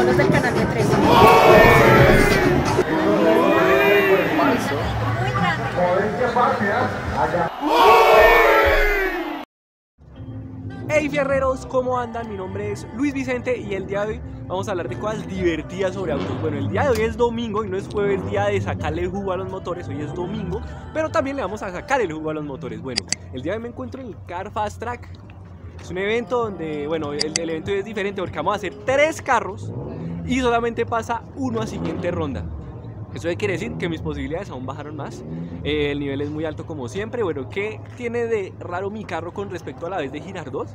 todos los del canal de 13. Hey fierreros, ¿cómo andan? Mi nombre es Luis Vicente y el día de hoy vamos a hablar de cosas divertidas sobre autos. Bueno, el día de hoy es domingo y no es jueves día de sacarle el jugo a los motores, hoy es domingo, pero también le vamos a sacar el jugo a los motores. Bueno, el día de hoy me encuentro en el Car Fast Track. Es un evento donde, bueno, el, el evento es diferente porque vamos a hacer tres carros y solamente pasa uno a siguiente ronda. Eso quiere decir que mis posibilidades aún bajaron más. Eh, el nivel es muy alto como siempre. Bueno, ¿qué tiene de raro mi carro con respecto a la vez de Girardot?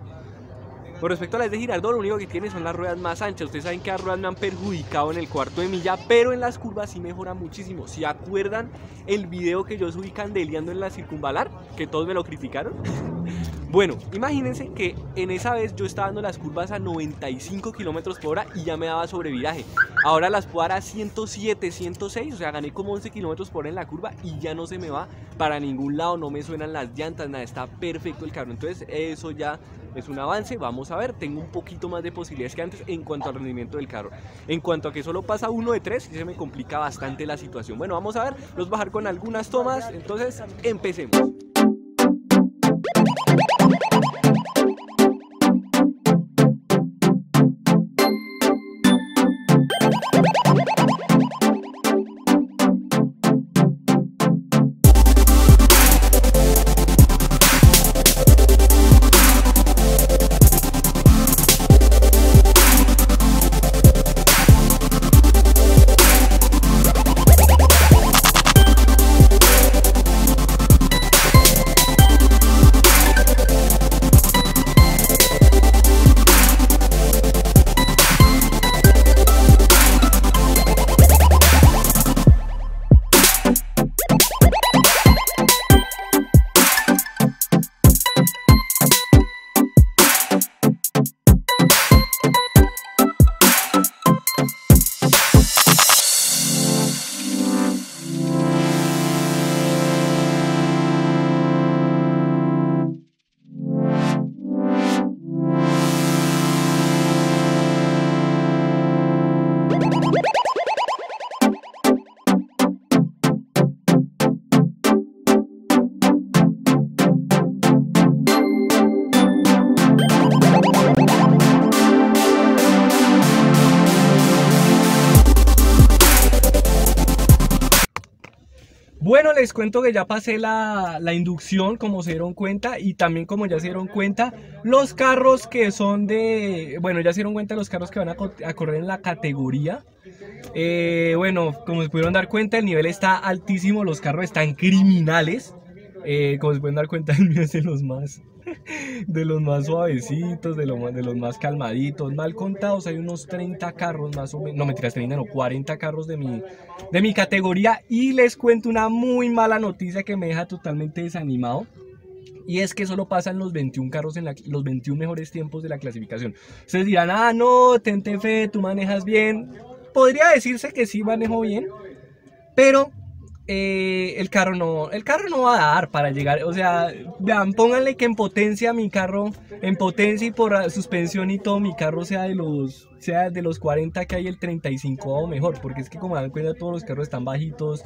Con respecto a la vez de Girardot, lo único que tiene son las ruedas más anchas. Ustedes saben que las ruedas me han perjudicado en el cuarto de milla, pero en las curvas sí mejora muchísimo. Si acuerdan el video que yo subí candeleando en la circunvalar, que todos me lo criticaron. Bueno, imagínense que en esa vez yo estaba dando las curvas a 95 kilómetros por hora y ya me daba sobreviraje. Ahora las puedo dar a 107, 106, o sea, gané como 11 kilómetros por hora en la curva y ya no se me va para ningún lado, no me suenan las llantas, nada, está perfecto el carro. Entonces, eso ya es un avance. Vamos a ver, tengo un poquito más de posibilidades que antes en cuanto al rendimiento del carro. En cuanto a que solo pasa uno de tres, se me complica bastante la situación. Bueno, vamos a ver, los bajar con algunas tomas. Entonces, empecemos. Les cuento que ya pasé la, la, inducción, como se dieron cuenta, y también como ya se dieron cuenta, los carros que son de... Bueno, ya se dieron cuenta los carros que van a, a correr en la categoría. Eh, bueno, como se pudieron dar cuenta, el nivel está altísimo, los carros están criminales. Eh, como se pueden dar cuenta, el mío es de los más de los más suavecitos, de, lo, de los más calmaditos, mal contados, hay unos 30 carros más o menos, no mentiras, 30 no, 40 carros de mi, de mi categoría y les cuento una muy mala noticia que me deja totalmente desanimado. Y es que solo pasan los 21 carros en la, los 21 mejores tiempos de la clasificación. Ustedes dirán, ah, no, tente fe, tú manejas bien. Podría decirse que sí manejo bien, pero eh, el carro no el carro no va a dar para llegar o sea vean pónganle que en potencia mi carro en potencia y por suspensión y todo mi carro sea de los sea de los 40 que hay el 35 o mejor porque es que como dan cuenta todos los carros están bajitos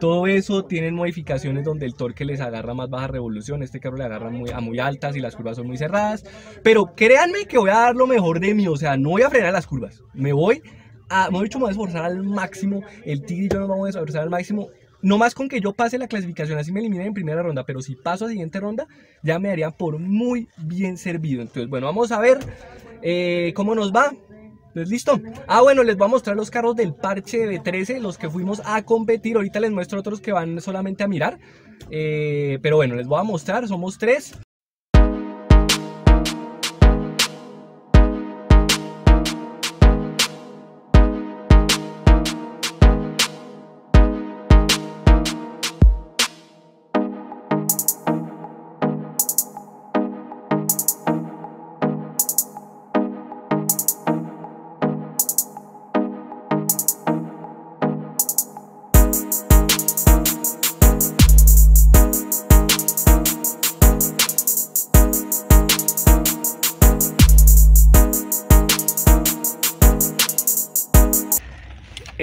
todo eso tienen modificaciones donde el torque les agarra más baja revolución este carro le agarra muy, a muy altas y las curvas son muy cerradas pero créanme que voy a dar lo mejor de mí o sea no voy a frenar las curvas me voy a, me voy a esforzar al máximo el tigre y yo nos vamos a esforzar al máximo no más con que yo pase la clasificación, así me eliminen en primera ronda, pero si paso a siguiente ronda, ya me darían por muy bien servido. Entonces, bueno, vamos a ver eh, cómo nos va. Entonces, listo. Ah, bueno, les voy a mostrar los carros del parche de 13, los que fuimos a competir. Ahorita les muestro otros que van solamente a mirar. Eh, pero bueno, les voy a mostrar, somos tres.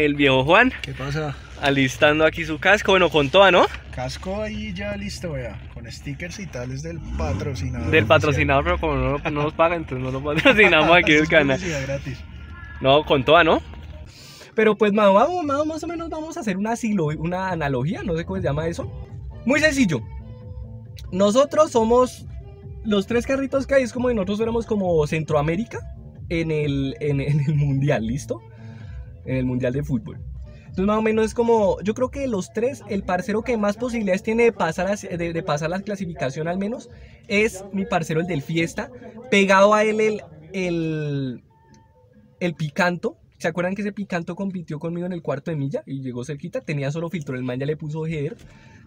El viejo Juan. ¿Qué pasa? Alistando aquí su casco, bueno, con toda, ¿no? Casco ahí ya listo, vea, con stickers y tales del patrocinador. Del patrocinador, pero como no, no nos pagan, entonces no lo patrocinamos aquí del canal. gratis. No, con toda, ¿no? Pero pues más, más, más o menos vamos a hacer una, una analogía, no sé cómo se llama eso. Muy sencillo. Nosotros somos los tres carritos que hay, es como si nosotros fuéramos como Centroamérica en el, en el mundial, ¿listo? En el mundial de fútbol. Entonces más o menos es como, yo creo que los tres, el parcero que más posibilidades tiene de pasar, de, pasar la clasificación al menos, es mi parcero el del fiesta, pegado a él el, el, el picanto. ¿Se acuerdan que ese picanto compitió conmigo en el cuarto de milla y llegó cerquita? Tenía solo filtro, el man ya le puso header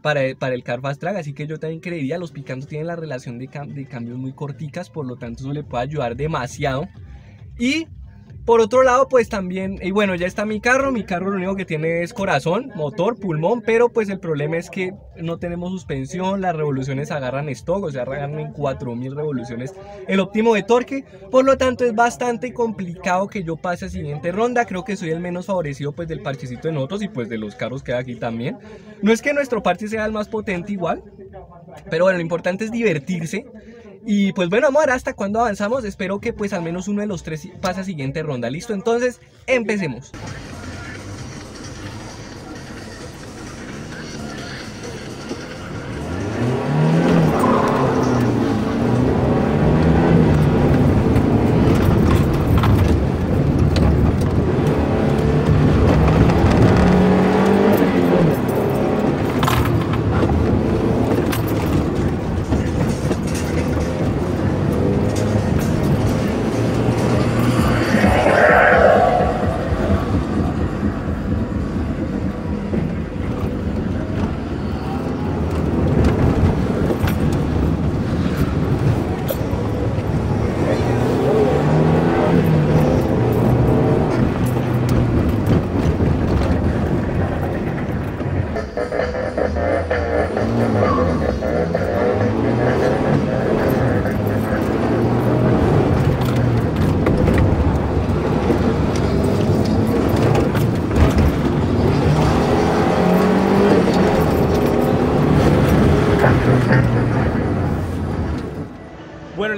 para, para el Car Fast Track, así que yo también creería, los picantos tienen la relación de, de cambios muy corticas, por lo tanto eso le puede ayudar demasiado. Y por otro lado, pues también, y bueno, ya está mi carro, mi carro lo único que tiene es corazón, motor, pulmón, pero pues el problema es que no tenemos suspensión, las revoluciones agarran stock, o sea, agarran en 4000 revoluciones el óptimo de torque, por lo tanto es bastante complicado que yo pase a siguiente ronda, creo que soy el menos favorecido pues del parchecito de nosotros y pues de los carros que hay aquí también. No es que nuestro parche sea el más potente igual, pero bueno, lo importante es divertirse y pues bueno, amor, hasta cuando avanzamos, espero que pues al menos uno de los tres pase a siguiente ronda. ¿Listo? Entonces, empecemos.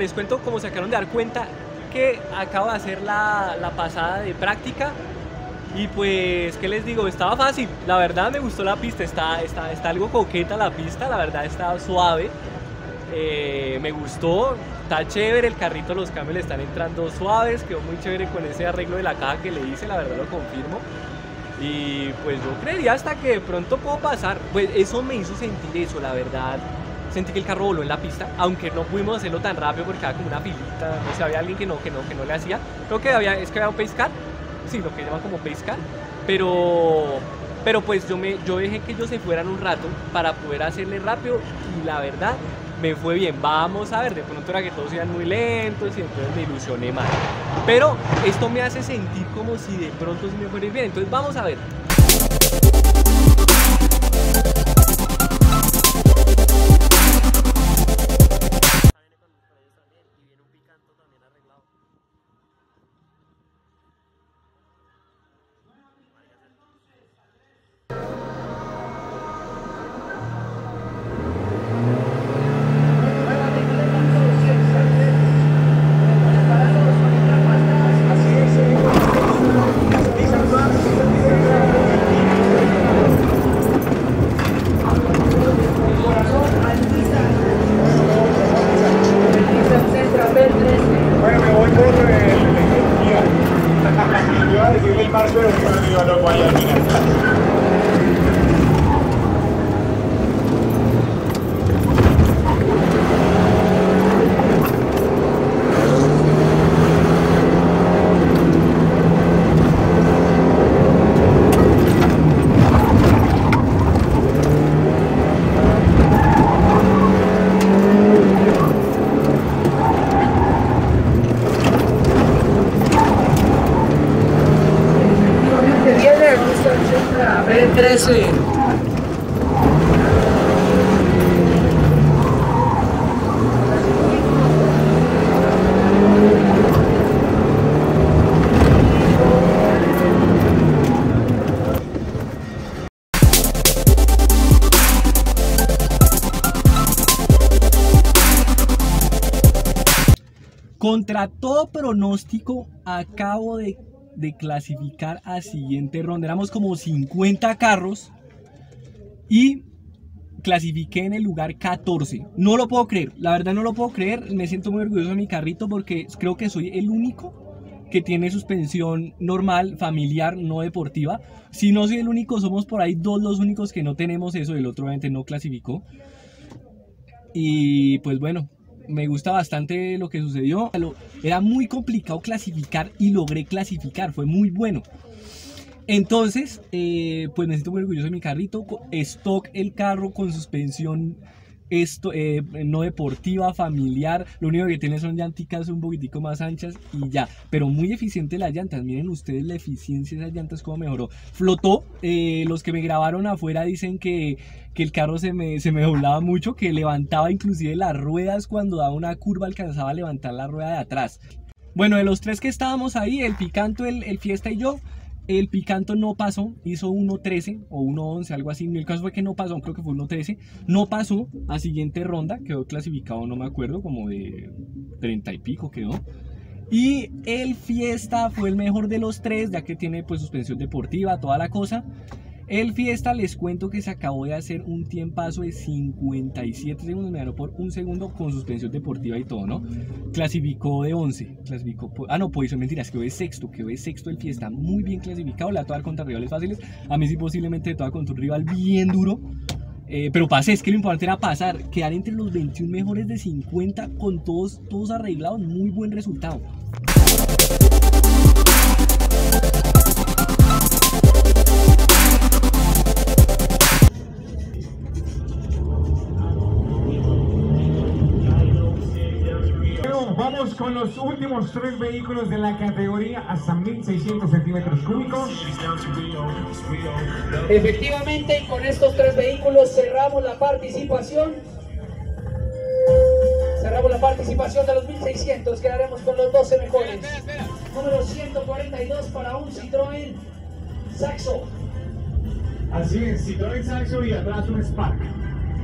Les cuento como se acabaron de dar cuenta que acabo de hacer la, la pasada de práctica y pues, ¿qué les digo? Estaba fácil. La verdad me gustó la pista. Está, está, está algo coqueta la pista. La verdad está suave. Eh, me gustó. Está chévere. El carrito, los cambios están entrando suaves. Quedó muy chévere con ese arreglo de la caja que le hice. La verdad lo confirmo. Y pues yo creería hasta que de pronto puedo pasar. Pues eso me hizo sentir eso, la verdad. Sentí que el carro voló en la pista, aunque no pudimos hacerlo tan rápido porque había como una filita, no sé, había alguien que no, que no, que no le hacía. Creo que había, es que había un pace car, sí, lo que llaman como pesca, pero, pero pues yo, me, yo dejé que ellos se fueran un rato para poder hacerle rápido y la verdad me fue bien. Vamos a ver, de pronto era que todos iban muy lentos y entonces me ilusioné más. Pero esto me hace sentir como si de pronto se me fuera bien. Entonces vamos a ver. 13. Contra todo pronóstico, acabo de de clasificar a siguiente ronda. Éramos como 50 carros y clasifiqué en el lugar 14. No lo puedo creer, la verdad no lo puedo creer. Me siento muy orgulloso de mi carrito porque creo que soy el único que tiene suspensión normal, familiar, no deportiva. Si no soy el único, somos por ahí dos los únicos que no tenemos eso. El otro obviamente no clasificó. Y pues bueno, me gusta bastante lo que sucedió. Era muy complicado clasificar y logré clasificar, fue muy bueno. Entonces, eh, pues me siento muy orgulloso de mi carrito. Stock el carro con suspensión esto, eh, no deportiva, familiar. Lo único que tiene son llanticas un poquitico más anchas y ya. Pero muy eficiente las llantas. Miren ustedes la eficiencia de esas llantas, cómo mejoró. Flotó. Eh, los que me grabaron afuera dicen que, que el carro se me, se me doblaba mucho, que levantaba inclusive las ruedas cuando daba una curva, alcanzaba a levantar la rueda de atrás. Bueno, de los tres que estábamos ahí, el Picanto, el, el Fiesta y yo, el Picanto no pasó, hizo 1.13 o 1.11, algo así. El caso fue que no pasó, creo que fue 1.13. No pasó a siguiente ronda, quedó clasificado, no me acuerdo, como de 30 y pico quedó. Y el Fiesta fue el mejor de los tres, ya que tiene pues suspensión deportiva, toda la cosa. El Fiesta les cuento que se acabó de hacer un tiempazo de 57 segundos, me ganó por un segundo con suspensión deportiva y todo, ¿no? Clasificó de 11, clasificó, ah no, pues mentiras, quedó de sexto, quedó de sexto el Fiesta, muy bien clasificado, le va a tocar contra rivales fáciles, a mí sí posiblemente le toca contra un rival bien duro, eh, pero pasé, es que lo importante era pasar, quedar entre los 21 mejores de 50 con todos, todos arreglados, muy buen resultado. Vamos con los últimos tres vehículos de la categoría hasta 1600 centímetros cúbicos. Efectivamente, y con estos tres vehículos cerramos la participación. Cerramos la participación de los 1600. Quedaremos con los 12 mejores. Número 142 para un Citroën Saxo. Así es, Citroën Saxo y atrás un Spark.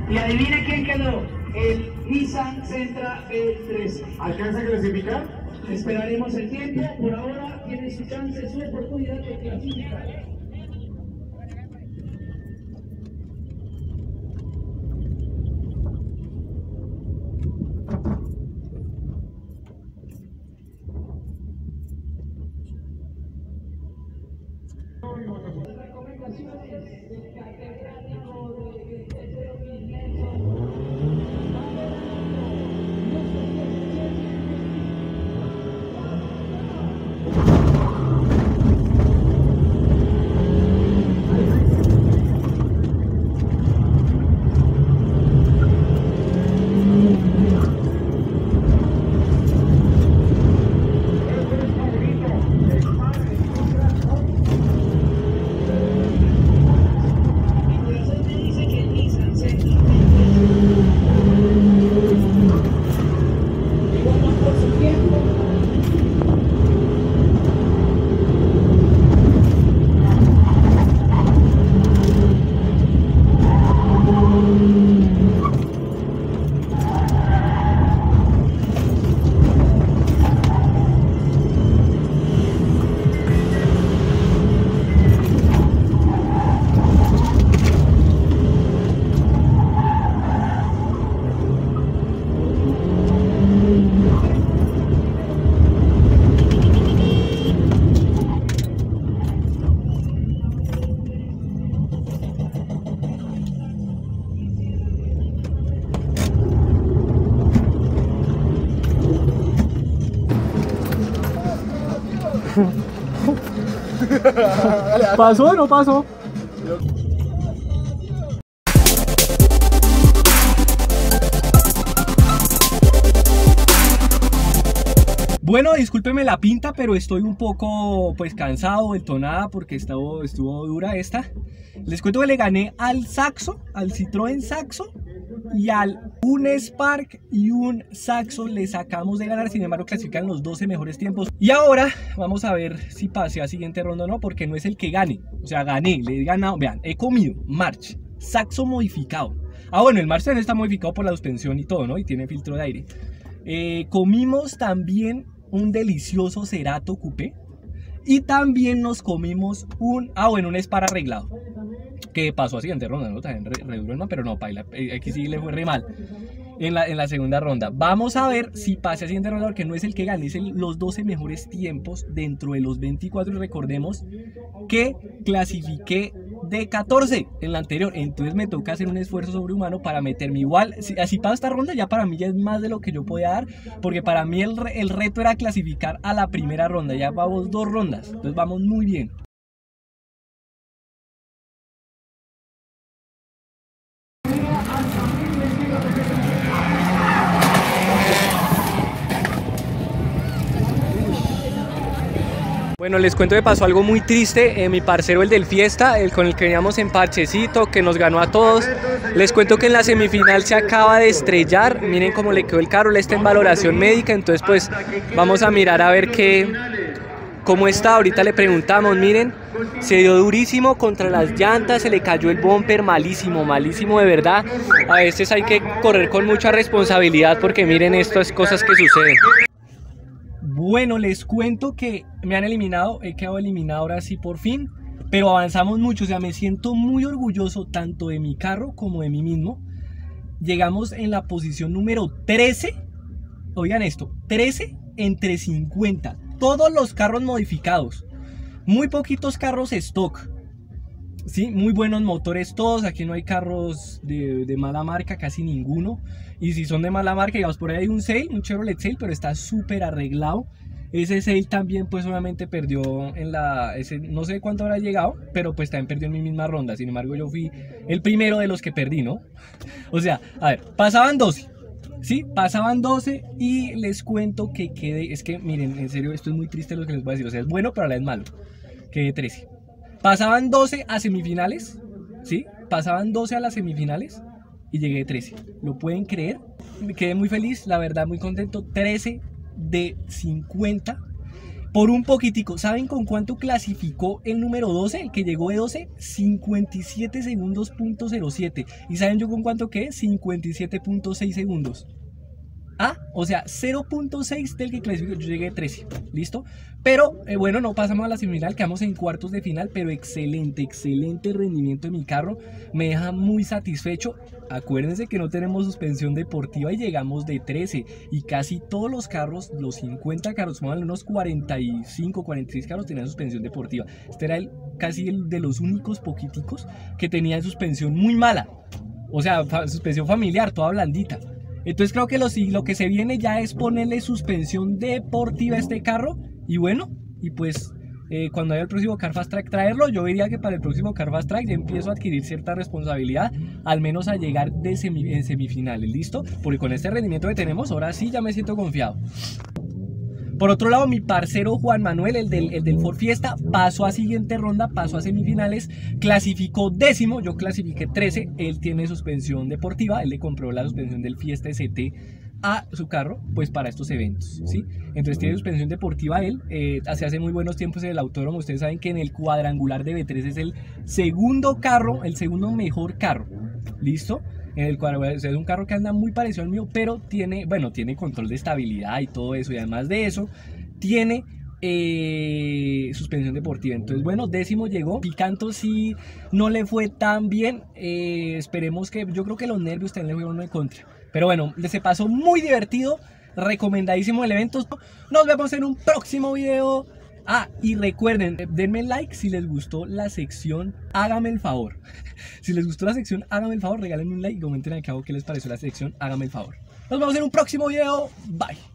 Y adivine quién quedó. El Nissan Sentra E13. ¿Alcanza a clasificar? Esperaremos el tiempo. Por ahora tiene su chance, su oportunidad de clasificar. ¿Pasó o no pasó? Bueno, discúlpeme la pinta, pero estoy un poco pues cansado, entonada porque estuvo, estuvo dura esta. Les cuento que le gané al Saxo, al Citroën Saxo y al un Spark y un Saxo le sacamos de ganar, sin embargo clasifican los 12 mejores tiempos. Y ahora vamos a ver si pase a siguiente ronda o no, porque no es el que gane. O sea, gané, le he ganado, vean, he comido March, Saxo modificado. Ah, bueno, el March también está modificado por la suspensión y todo, ¿no? Y tiene filtro de aire. Eh, comimos también un delicioso Cerato Coupé. Y también nos comimos un, ah bueno, un Spar arreglado. Que pasó a siguiente ronda, ¿no? También re, re duro, ¿no? Pero no, paila, eh, aquí sí le fue re mal en la, en la segunda ronda. Vamos a ver si pasa a siguiente ronda, porque no es el que gane, es el- los 12 mejores tiempos dentro de los 24. Y recordemos que clasifiqué de 14 en la anterior. Entonces me toca hacer un esfuerzo sobrehumano para meterme igual. Si, así pasa esta ronda, ya para mí ya es más de lo que yo podía dar. Porque para mí el, el reto era clasificar a la primera ronda. Ya vamos dos rondas. Entonces vamos muy bien. Bueno, les cuento que pasó algo muy triste. Eh, mi parcero, el del Fiesta, el con el que veníamos en Parchecito, que nos ganó a todos. Les cuento que en la semifinal se acaba de estrellar. Miren cómo le quedó el carro, le está en valoración médica. Entonces, pues vamos a mirar a ver qué, cómo está. Ahorita le preguntamos, miren, se dio durísimo contra las llantas, se le cayó el bumper, malísimo, malísimo de verdad. A veces hay que correr con mucha responsabilidad porque miren estas cosas que suceden. Bueno, les cuento que me han eliminado, he quedado eliminado ahora sí por fin, pero avanzamos mucho, o sea, me siento muy orgulloso tanto de mi carro como de mí mismo. Llegamos en la posición número 13, oigan esto, 13 entre 50, todos los carros modificados, muy poquitos carros stock. Sí, muy buenos motores todos, aquí no hay carros de, de mala marca, casi ninguno. Y si son de mala marca, digamos, por ahí hay un Sail, un Chevrolet Sail, pero está súper arreglado. Ese Sail también, pues, obviamente perdió en la. Ese, no sé cuánto habrá llegado, pero pues también perdió en mi misma ronda. Sin embargo, yo fui el primero de los que perdí, ¿no? O sea, a ver, pasaban 12. Sí, pasaban 12 y les cuento que quedé. Es que, miren, en serio, esto es muy triste lo que les voy a decir. O sea, es bueno, pero a la vez malo. Quedé 13. Pasaban 12 a semifinales, ¿sí? Pasaban 12 a las semifinales y llegué 13. ¿Lo pueden creer? Me quedé muy feliz, la verdad, muy contento. 13 de 50 por un poquitico. ¿Saben con cuánto clasificó el número 12? El que llegó de 12, 57 segundos punto 07. ¿Y saben yo con cuánto quedé? 57.6 segundos. O sea, 0.6 del que clasificó, yo llegué 13, ¿listo? Pero eh, bueno, no pasamos a la semifinal, quedamos en cuartos de final, pero excelente, excelente rendimiento de mi carro, me deja muy satisfecho. Acuérdense que no tenemos suspensión deportiva y llegamos de 13 y casi todos los carros, los 50 carros, unos 45, 46 carros tenían suspensión deportiva. Este era el, casi el de los únicos poquiticos que tenían suspensión muy mala. O sea, fa- suspensión familiar, toda blandita. Entonces creo que lo, lo que se viene ya es ponerle suspensión deportiva a este carro. Y bueno, y pues eh, cuando haya el próximo Car Fast Track traerlo, yo diría que para el próximo Car Fast Track ya empiezo a adquirir cierta responsabilidad, al menos a llegar de en semifinales, ¿listo? Porque con este rendimiento que tenemos, ahora sí ya me siento confiado. Por otro lado, mi parcero Juan Manuel, el del, el del Ford Fiesta, pasó a siguiente ronda, pasó a semifinales, clasificó décimo, yo clasifiqué 13, él tiene suspensión deportiva, él le compró la suspensión del Fiesta ST a su carro, pues para estos eventos, ¿sí? Entonces tiene suspensión deportiva él, eh, hace muy buenos tiempos en el autódromo, ustedes saben que en el cuadrangular de B3 es el segundo carro, el segundo mejor carro, ¿listo? En el sea, es un carro que anda muy parecido al mío, pero tiene, bueno, tiene control de estabilidad y todo eso, y además de eso, tiene eh, suspensión deportiva. Entonces, bueno, décimo llegó. Picanto sí no le fue tan bien. eh, esperemos que, yo creo que los nervios también le fueron en contra. Pero bueno, se pasó muy divertido. Recomendadísimo el evento. Nos vemos en un próximo video. Ah, y recuerden, denme like si les gustó la sección. Hágame el favor. Si les gustó la sección, hágame el favor, regálenme un like y comenten aquí abajo qué les pareció la sección. Hágame el favor. Nos vemos en un próximo video. Bye.